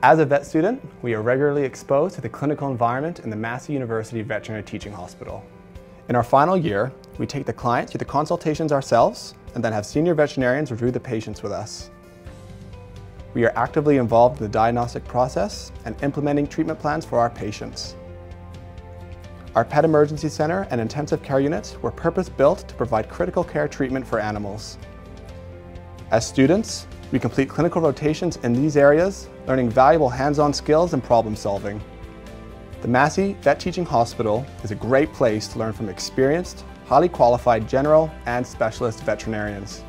As a vet student, we are regularly exposed to the clinical environment in the Massey University Veterinary Teaching Hospital. In our final year, we take the client through the consultations ourselves and then have senior veterinarians review the patients with us. We are actively involved in the diagnostic process and implementing treatment plans for our patients. Our Pet Emergency Center and Intensive Care Units were purpose-built to provide critical care treatment for animals. As students, we complete clinical rotations in these areas, learning valuable hands-on skills and problem solving. The Massey Vet Teaching Hospital is a great place to learn from experienced, highly qualified general and specialist veterinarians.